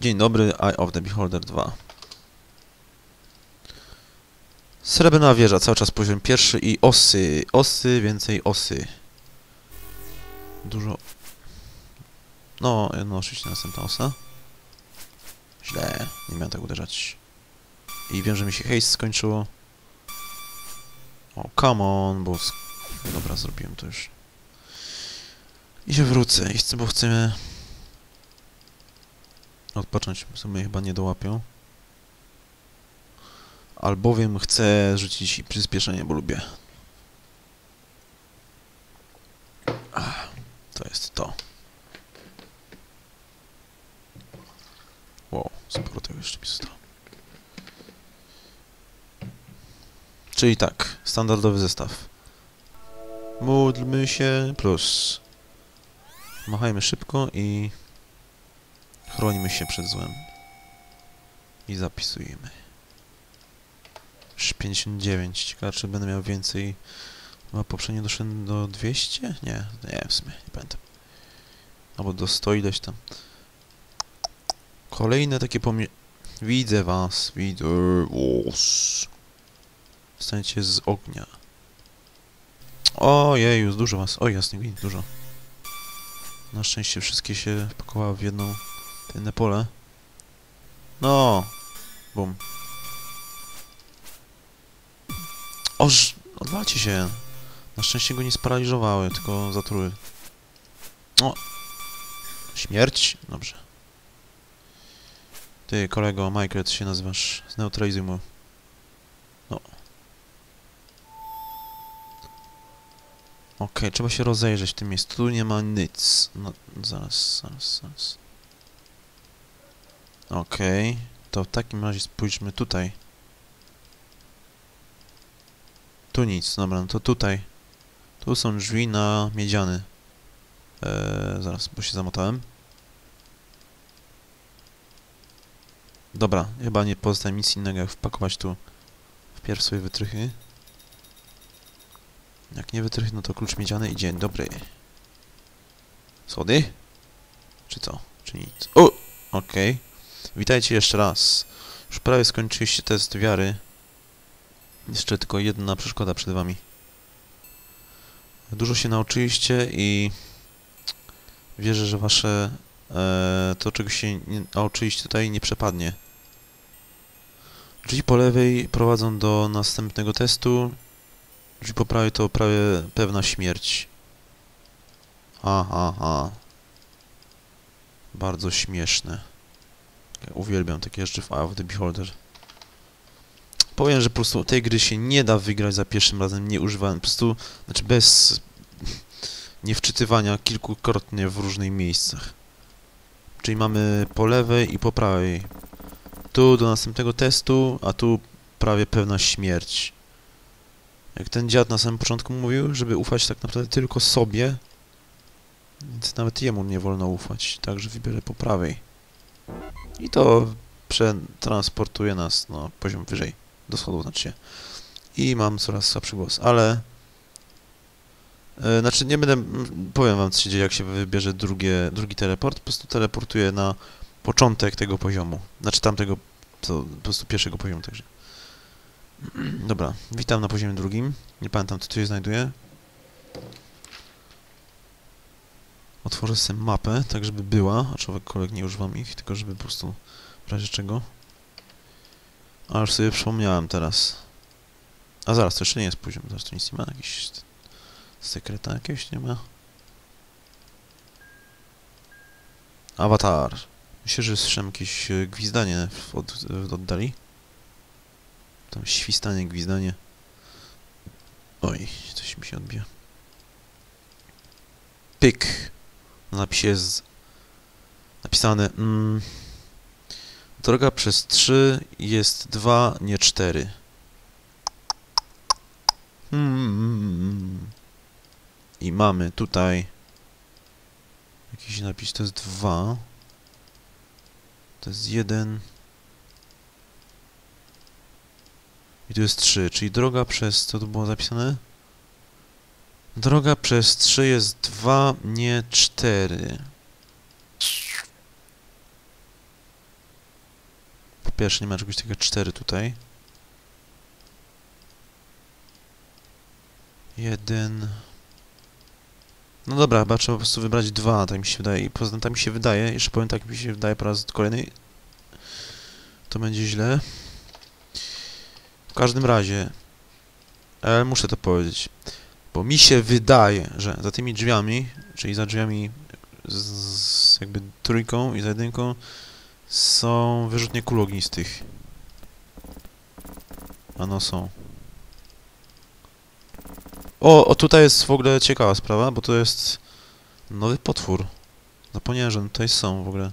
Dzień dobry, Eye of the Beholder 2. Srebrna wieża, cały czas poziom pierwszy i osy. Osy, więcej osy. Dużo... No, no oczywiście następna osa. Źle, nie miałem tak uderzać. I wiem, że mi się haste skończyło. O, come on, bo... Dobra, zrobiłem to już. I się wrócę, bo chcemy odpocząć, w sumie chyba nie dołapią. Albowiem chcę rzucić przyspieszenie, bo lubię. Ach, to jest to. Wow, sporo tego jeszcze mi zostało. Czyli tak, standardowy zestaw. Módlmy się, plus. Machajmy szybko i chronimy się przed złem. I zapisujemy. Już 59. Ciekawe, czy będę miał więcej. Chyba poprzednio doszedłem do 200? Nie, nie, w sumie, nie pamiętam. Albo do 100 ileś tam. Kolejne takie pomie... Widzę was, widzę was. Wstańcie z ognia. Ojej, już dużo was. O, jasny gwint, dużo. Na szczęście wszystkie się wpakowały w jedną jedno pole. No! Bum. Oż! Odwalcie się! Na szczęście go nie sparaliżowały, tylko zatruły. O! Śmierć? Dobrze. Ty, kolego, Michael, ty się nazywasz. Zneutralizuj mu. No. Okej, trzeba się rozejrzeć w tym miejscu. Tu nie ma nic. No, zaraz, zaraz, zaraz. Okej, to w takim razie spójrzmy tutaj. Tu nic, dobra, no to tutaj. Tu są drzwi na miedziany. Eee, zaraz, bo się zamotałem. Dobra, chyba nie pozostaje nic innego jak wpakować tu wpierw sobie wytrychy. Jak nie wytrychy, no to klucz miedziany i dzień dobry. Schody? Czy co? Czy nic? O! Okej. Witajcie jeszcze raz. Już prawie skończyliście test wiary. Jeszcze tylko jedna przeszkoda przed wami. Dużo się nauczyliście i wierzę, że wasze e, to, czego się nie nauczyliście tutaj, nie przepadnie. Drzwi po lewej prowadzą do następnego testu. Drzwi po prawej to prawie pewna śmierć. Aha, aha. Bardzo śmieszne. Uwielbiam takie rzeczy w Eye of the Beholder. Powiem, że po prostu tej gry się nie da wygrać za pierwszym razem, nie używając, po prostu, znaczy bez niewczytywania kilkukrotnie w różnych miejscach. Czyli mamy po lewej i po prawej. Tu do następnego testu, a tu prawie pewna śmierć. Jak ten dziad na samym początku mówił, żeby ufać tak naprawdę tylko sobie, więc nawet jemu nie wolno ufać, także wybierę po prawej. I to przetransportuje nas na poziom wyżej, do schodów znaczy. I mam coraz słabszy głos, ale... E, znaczy nie będę... Powiem wam co się dzieje jak się wybierze drugie, drugi teleport, po prostu teleportuje na początek tego poziomu. Znaczy tamtego, to po prostu pierwszego poziomu także. Dobra, witam na poziomie drugim. Nie pamiętam co tu się znajduje. Otworzę sobie mapę, tak żeby była, aczkolwiek nie używam ich, tylko żeby po prostu w razie czego. A już sobie przypomniałem teraz. A zaraz, to jeszcze nie jest poziom, zaraz tu nic nie ma, jakiś sekreta jakiegoś nie ma. Awatar. Myślę, że słyszałem jakieś e, gwizdanie w, od, w oddali. Tam świstanie, gwizdanie. Oj, coś mi się odbija. Pyk. Na napisie jest napisane mm, Droga przez 3 jest 2, nie 4. Hmm. I mamy tutaj jakiś napis, to jest 2. To jest 1. I tu jest 3, czyli droga przez, co tu było zapisane? Droga przez 3 jest 2, nie 4. pierwsze nie ma czegoś takiego 4 tutaj. Jeden. No dobra, chyba trzeba po prostu wybrać dwa, tak mi się wydaje. I poza tym tak mi się wydaje, jeszcze powiem tak mi się wydaje po raz kolejny. To będzie źle. W każdym razie, ale muszę to powiedzieć, bo mi się wydaje, że za tymi drzwiami, czyli za drzwiami z, z jakby trójką i za jedynką są wyrzutnie kul ognistych. Ano są. O, o, tutaj jest w ogóle ciekawa sprawa, bo to jest nowy potwór. Zapomniałem, że one tutaj są w ogóle.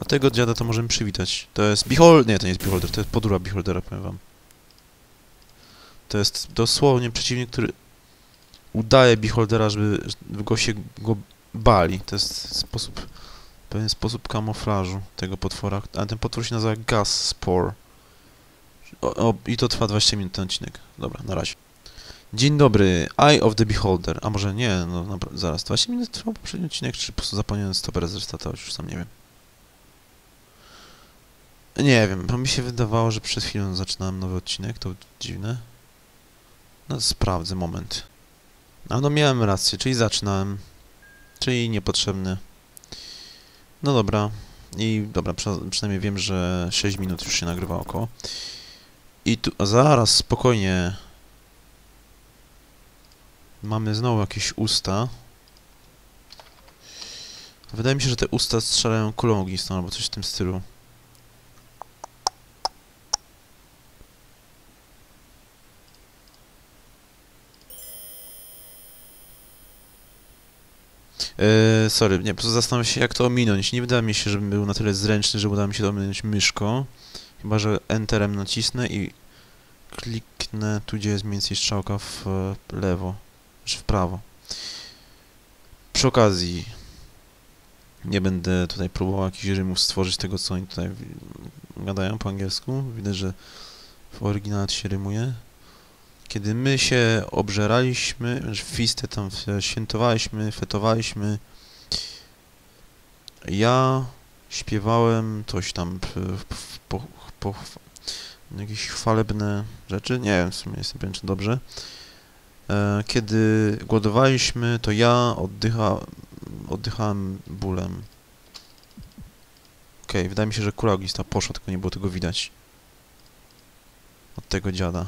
A tego dziada to możemy przywitać. To jest Behold... Nie, to nie jest Beholder, to jest podróba Beholdera, powiem wam. To jest dosłownie przeciwnik, który udaje Beholdera, żeby go się go bali. To jest sposób... Pewien sposób kamuflażu tego potwora. A ten potwór się nazywa Gas Spore. O, o, I to trwa 20 minut ten odcinek. Dobra, na razie. Dzień dobry, Eye of the Beholder. A może nie, no zaraz, 20 minut trwał poprzedni odcinek, czy po prostu zapomniałem stoper zrestartować, już sam nie wiem. Nie wiem, bo mi się wydawało, że przed chwilą zaczynałem nowy odcinek, to dziwne. No sprawdzę, moment. A no miałem rację, czyli zaczynałem. Czyli niepotrzebny. No dobra. I dobra, przy, przynajmniej wiem, że 6 minut już się nagrywa około. I tu, zaraz, spokojnie. Mamy znowu jakieś usta. Wydaje mi się, że te usta strzelają kulą ognistą albo coś w tym stylu. Eee, sorry, nie, po zastanawiam się jak to ominąć. Nie wydaje mi się, żebym był na tyle zręczny, że uda mi się to ominąć myszką. Chyba, że Enterem nacisnę i kliknę tu, gdzie jest mniej więcej strzałka w e, lewo, czy w prawo. Przy okazji, nie będę tutaj próbował jakichś rymów stworzyć tego, co oni tutaj gadają po angielsku. Widać, że w oryginale się rymuje. Kiedy my się obżeraliśmy, że fistę tam świętowaliśmy, fetowaliśmy, ja śpiewałem coś tam po, po, jakieś chwalebne rzeczy, nie wiem, w sumie jestem pewien, czy dobrze. E, Kiedy głodowaliśmy, to ja oddycha, oddychałem bólem. Okej, wydaje mi się, że kula ognista poszła, tylko nie było tego widać. Od tego dziada.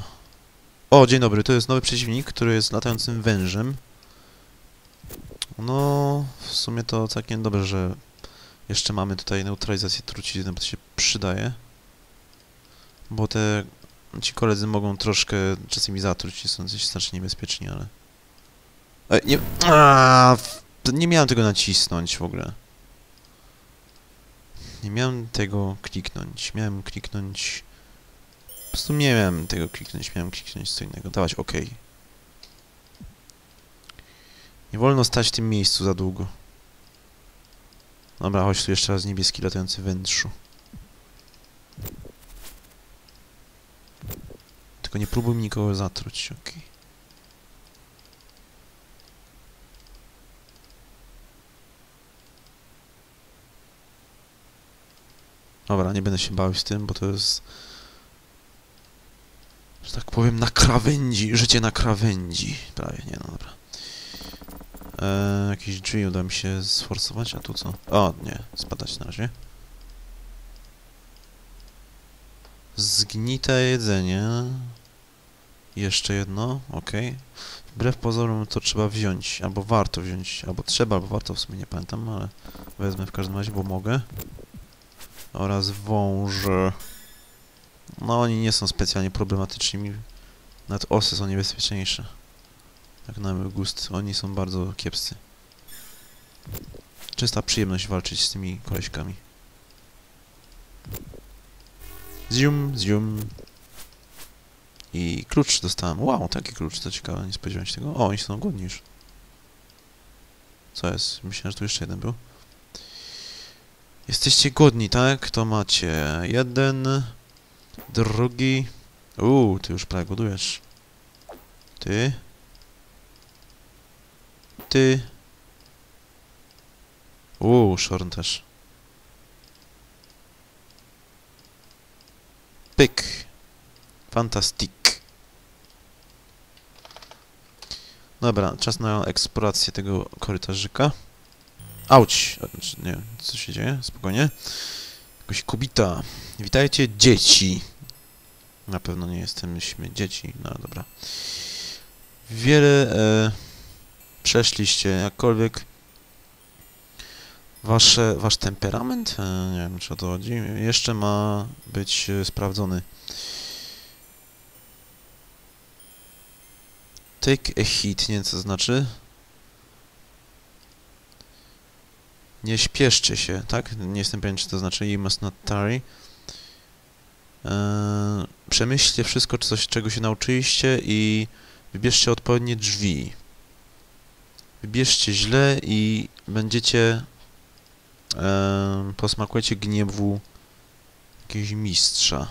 O, dzień dobry, to jest nowy przeciwnik, który jest latającym wężem. No, w sumie to całkiem dobrze, że jeszcze mamy tutaj neutralizację trucizny, bo to się przydaje. Bo te ci koledzy mogą troszkę czasami zatruć i są coś strasznie niebezpieczni, ale... E, nie... Aaaa, nie miałem tego nacisnąć w ogóle. Nie miałem tego kliknąć. Miałem kliknąć... Prostu nie miałem tego kliknąć. Miałem kliknąć co innego. Dawać OK. Nie wolno stać w tym miejscu za długo. Dobra, chodź tu jeszcze raz niebieski latający wędrzu. Tylko nie próbuj nikogo zatruć, okej. Dobra, nie będę się bał z tym, bo to jest... Że tak powiem, na krawędzi, życie na krawędzi. Prawie, nie no dobra. Eee, jakieś drzwi uda mi się sforsować, a tu co? O, nie, spadać na razie. Zgnite jedzenie. Jeszcze jedno, okej. Wbrew pozorom to trzeba wziąć, albo warto wziąć, albo trzeba, albo warto, w sumie nie pamiętam, ale wezmę w każdym razie, bo mogę. Oraz wąże. No oni nie są specjalnie problematyczni. Nawet osy są niebezpieczniejsze. Jak na mój gust, oni są bardzo kiepscy. Czysta przyjemność walczyć z tymi koleśkami. Zium, zium. I klucz dostałem. Wow, taki klucz, to ciekawe, nie spodziewałem się tego. O, oni są głodni już. Co jest? Myślałem, że tu jeszcze jeden był. Jesteście głodni, tak? To macie jeden, drugi. Uuu, ty już prawie głodujesz. Ty. Ty. Uuu, Shorn też. Pyk. Fantastic. Dobra, czas na eksplorację tego korytarzyka. Auć! Nie, co się dzieje? Spokojnie. Jakoś kubita. Witajcie, dzieci. Na pewno nie jesteśmy dzieci, no dobra. Wiele e, przeszliście, jakkolwiek wasze, wasz temperament, e, nie wiem czy o to chodzi, jeszcze ma być e, sprawdzony. Take a hit, nie wiem co to znaczy. Nie śpieszcie się, tak? Nie jestem pewien, czy to znaczy you must not tarry. Eee, przemyślcie wszystko, coś, czego się nauczyliście i wybierzcie odpowiednie drzwi. Wybierzcie źle i będziecie... Eee, posmakujecie gniewu jakiegoś mistrza.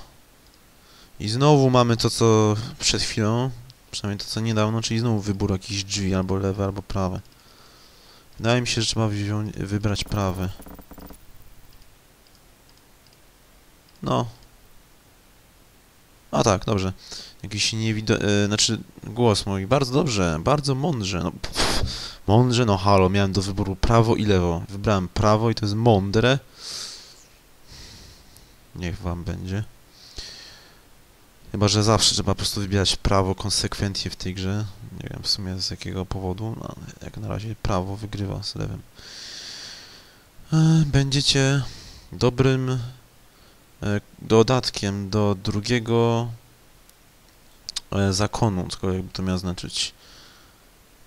I znowu mamy to, co przed chwilą, przynajmniej to, co niedawno, czyli znowu wybór jakichś drzwi, albo lewe, albo prawe. Wydaje mi się, że trzeba wybrać prawe. No. A tak, dobrze. Jakiś niewidoczny... E, znaczy, głos mój. Bardzo dobrze, bardzo mądrze. No, pff, mądrze, no halo, miałem do wyboru prawo i lewo. Wybrałem prawo i to jest mądre. Niech wam będzie. Chyba, że zawsze trzeba po prostu wybierać prawo konsekwentnie w tej grze. Nie wiem w sumie z jakiego powodu, no, ale jak na razie prawo wygrywa z lewym. E, Będziecie dobrym e, dodatkiem do drugiego e, zakonu, cokolwiek by to miało znaczyć.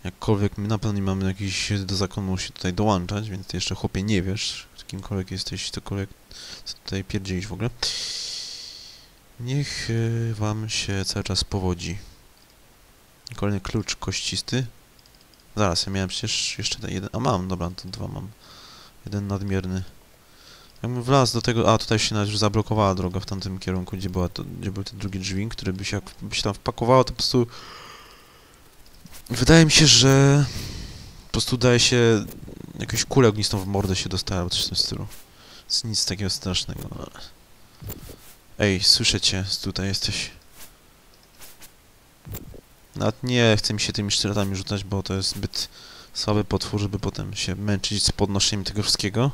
Jakkolwiek my na pewno nie mamy jakiś do zakonu się tutaj dołączać, więc ty jeszcze chłopie nie wiesz, kimkolwiek jesteś, cokolwiek co tutaj pierdzielisz w ogóle. Niech y, wam się cały czas powodzi. Kolejny klucz kościsty. Zaraz, ja miałem przecież jeszcze ten jeden... A mam, dobra, to dwa mam. Jeden nadmierny. Jakbym wlazł do tego... A, tutaj się nawet już zablokowała droga w tamtym kierunku, gdzie, była to, gdzie były te drugie drzwi, które by się, się tam wpakowało, to po prostu... Wydaje mi się, że... Po prostu daje się... Jakąś kulę ognistą w mordę się dostaje, albo coś w tym stylu. Jest nic takiego strasznego, no ale... Ej, słyszę cię, tutaj jesteś. Nawet nie chce mi się tymi sztyletami rzucać, bo to jest zbyt słaby potwór, żeby potem się męczyć z podnoszeniem tego wszystkiego.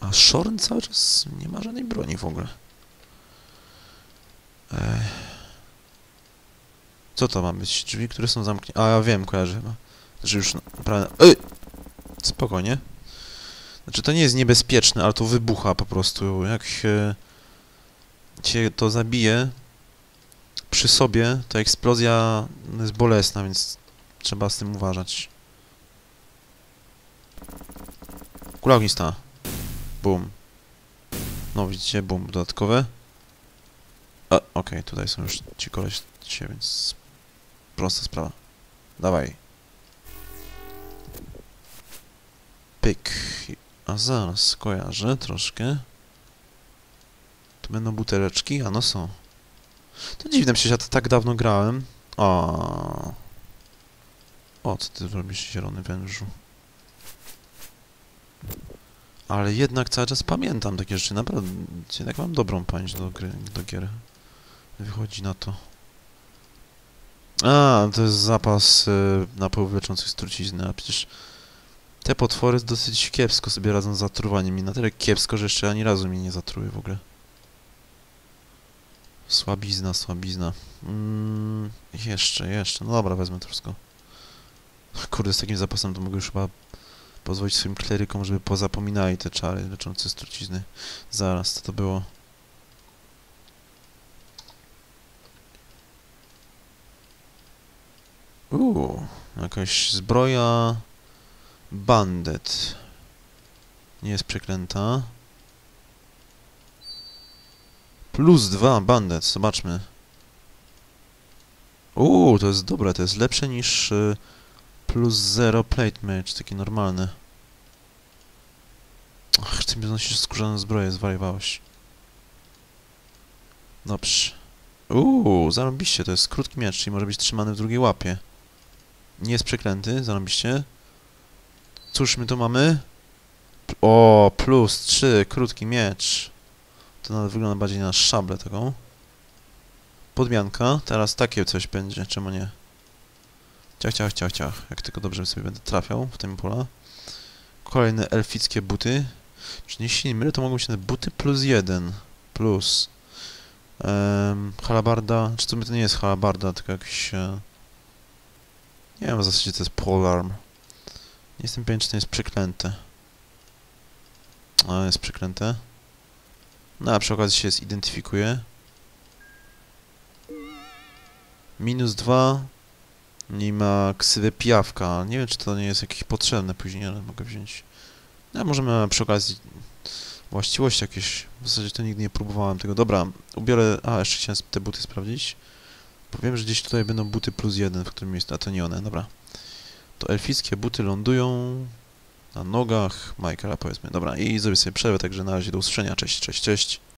A Shorn cały czas nie ma żadnej broni w ogóle. Ej. Co to ma być? Drzwi, które są zamknięte. A, ja wiem, kojarzę chyba. Że już naprawdę... Ej! Spokojnie. Znaczy to nie jest niebezpieczne, ale to wybucha po prostu. Jak się cię to zabije przy sobie, to eksplozja jest bolesna, więc trzeba z tym uważać. Kula ognista. Bum. No widzicie, bum, dodatkowe. A, okej, tutaj są już ci koleś więc prosta sprawa. Dawaj. Pyk. A zaraz, kojarzę troszkę. Tu będą buteleczki? A no są. To dziwne, przecież ja to tak dawno grałem. O. O, co ty robisz, zielony wężu? Ale jednak cały czas pamiętam takie rzeczy, naprawdę. Jednak mam dobrą pamięć do gry, do gier. Wychodzi na to. A, to jest zapas y, napoju leczących z trucizny, a przecież te potwory dosyć kiepsko sobie radzą z zatruwaniem i na tyle kiepsko, że jeszcze ani razu mnie nie zatruły w ogóle. Słabizna, słabizna. Mm, jeszcze, jeszcze. No dobra, wezmę to wszystko. Kurde, z takim zapasem to mogę już chyba pozwolić swoim klerykom, żeby pozapominali te czary leczące z trucizny. Zaraz, co to było? Uuu, jakaś zbroja... Bandet. Nie jest przeklęta. Plus dwa bandet, zobaczmy. Uuu, to jest dobre, to jest lepsze niż y, plus zero plate match, taki normalny. Ach, chcę mi znosić skórzane zbroje, zwariowałeś. Dobrze. Uuu, zarobiście, to jest krótki miecz, czyli może być trzymany w drugiej łapie. Nie jest przeklęty, zarobiście. Cóż my tu mamy? O, plus 3, krótki miecz. To nawet wygląda bardziej na szablę taką. Podmianka. Teraz takie coś będzie, czemu nie? Ciach, ciach, ciach, ciach. Jak tylko dobrze sobie będę trafiał w tym pola. Kolejne elfickie buty. Czy się nie mylę, to mogą być te buty plus jeden. Plus. Um, halabarda. Czy to, to nie jest halabarda, tylko jakiś... E, nie wiem w zasadzie to jest polearm. Nie jestem pewien, czy to jest przyklęte. A, jest przyklęte. No, a przy okazji się zidentyfikuje. Minus dwa. Nie ma ksywę pijawka. Nie wiem, czy to nie jest jakieś potrzebne później, ale mogę wziąć. No, możemy przy okazji właściwości jakieś. W zasadzie to nigdy nie próbowałem tego. Dobra, ubiorę... A, jeszcze chciałem te buty sprawdzić. Powiem, że gdzieś tutaj będą buty plus jeden, w którym jest... A to nie one, dobra. To elfickie buty lądują na nogach Michaela, powiedzmy. Dobra, i zrobię sobie przerwę, także na razie do usłyszenia. Cześć, cześć, cześć.